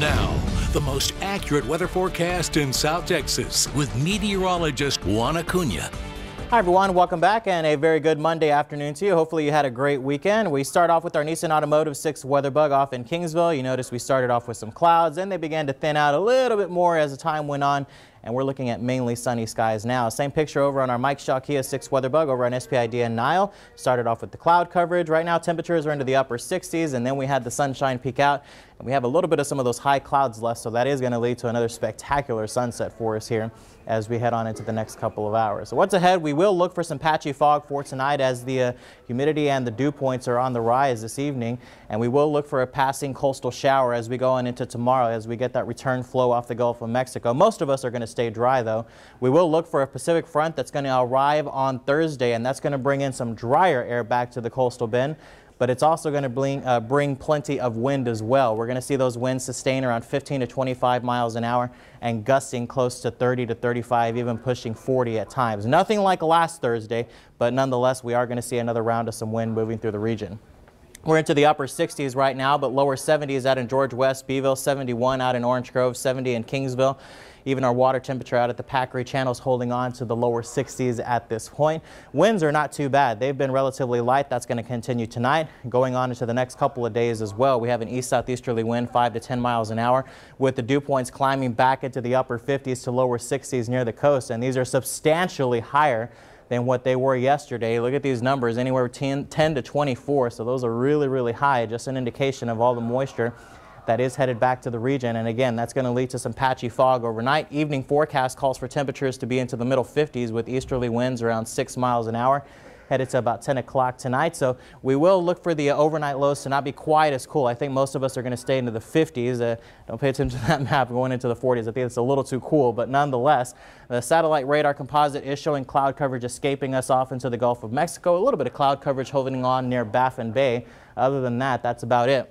Now, the most accurate weather forecast in South Texas with meteorologist Juan Acuna. Hi everyone, welcome back and a very good Monday afternoon to you. Hopefully you had a great weekend. We start off with our Nissan Automotive 6 weather bug off in Kingsville. You notice we started off with some clouds and they began to thin out a little bit more as the time went on and we're looking at mainly sunny skies now. Same picture over on our Mike Shaw Kia 6 weather bug over on SPID and Nile. Started off with the cloud coverage. Right now temperatures are into the upper 60s and then we had the sunshine peak out and we have a little bit of some of those high clouds left so that is going to lead to another spectacular sunset for us here as we head on into the next couple of hours. So what's ahead, we will look for some patchy fog for tonight as the uh, humidity and the dew points are on the rise this evening and we will look for a passing coastal shower as we go on into tomorrow as we get that return flow off the Gulf of Mexico. Most of us are going to stay dry though. We will look for a Pacific front that's going to arrive on Thursday and that's going to bring in some drier air back to the coastal bend but it's also going to bring, uh, bring plenty of wind as well. We're going to see those winds sustain around 15 to 25 miles an hour and gusting close to 30 to 35, even pushing 40 at times. Nothing like last Thursday, but nonetheless, we are going to see another round of some wind moving through the region. We're into the upper 60s right now, but lower 70s out in George West, Beeville, 71 out in Orange Grove, 70 in Kingsville. Even our water temperature out at the Packery Channel is holding on to the lower 60s at this point. Winds are not too bad. They've been relatively light. That's going to continue tonight. Going on into the next couple of days as well. We have an east-southeasterly wind 5 to 10 miles an hour with the dew points climbing back into the upper 50s to lower 60s near the coast. And these are substantially higher than what they were yesterday. Look at these numbers, anywhere 10, 10 to 24. So those are really, really high. Just an indication of all the moisture that is headed back to the region. And again, that's going to lead to some patchy fog overnight. Evening forecast calls for temperatures to be into the middle 50s with easterly winds around 6 miles an hour headed to about 10 o'clock tonight. So we will look for the uh, overnight lows to not be quite as cool. I think most of us are going to stay into the 50s. Uh, don't pay attention to that map going into the 40s. I think it's a little too cool, but nonetheless, the satellite radar composite is showing cloud coverage escaping us off into the Gulf of Mexico. A little bit of cloud coverage holding on near Baffin Bay. Other than that, that's about it.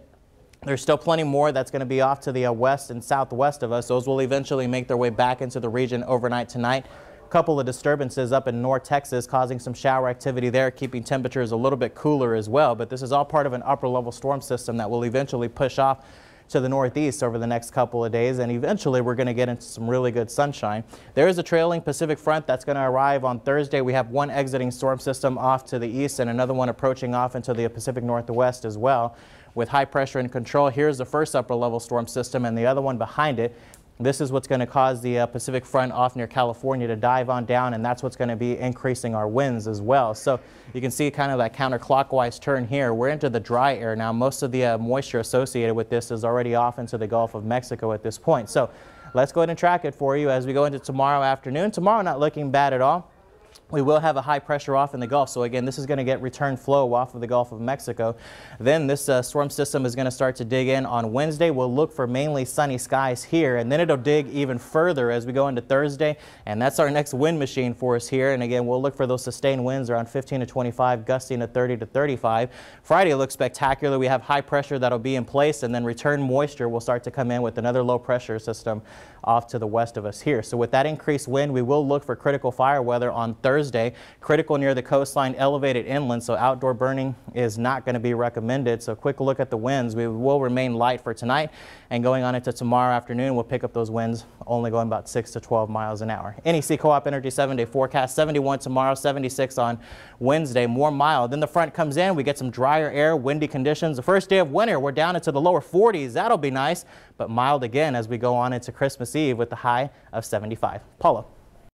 There's still plenty more that's going to be off to the uh, west and southwest of us. Those will eventually make their way back into the region overnight tonight. Couple of disturbances up in North Texas causing some shower activity there, keeping temperatures a little bit cooler as well. But this is all part of an upper level storm system that will eventually push off to the northeast over the next couple of days and eventually we're going to get into some really good sunshine. There is a trailing Pacific front that's going to arrive on Thursday. We have one exiting storm system off to the east and another one approaching off into the Pacific Northwest as well with high pressure and control. Here's the first upper level storm system and the other one behind it. This is what's going to cause the uh, Pacific front off near California to dive on down, and that's what's going to be increasing our winds as well. So you can see kind of that counterclockwise turn here. We're into the dry air now. Most of the uh, moisture associated with this is already off into the Gulf of Mexico at this point. So let's go ahead and track it for you as we go into tomorrow afternoon. Tomorrow not looking bad at all. We will have a high pressure off in the Gulf. So again, this is going to get return flow off of the Gulf of Mexico. Then this uh, storm system is going to start to dig in on Wednesday. We'll look for mainly sunny skies here and then it'll dig even further as we go into Thursday. And that's our next wind machine for us here. And again, we'll look for those sustained winds around 15 to 25, gusting to 30 to 35. Friday looks spectacular. We have high pressure that'll be in place and then return moisture will start to come in with another low pressure system off to the west of us here. So with that increased wind, we will look for critical fire weather on Thursday. Critical near the coastline, elevated inland, so outdoor burning is not going to be recommended. So quick look at the winds. We will remain light for tonight and going on into tomorrow afternoon, we'll pick up those winds only going about 6 to 12 miles an hour. NEC Co-op Energy 7-day forecast, 71 tomorrow, 76 on Wednesday, more mild. Then the front comes in, we get some drier air, windy conditions. The first day of winter, we're down into the lower 40s. That'll be nice, but mild again as we go on into Christmas Eve with the high of 75. Paula.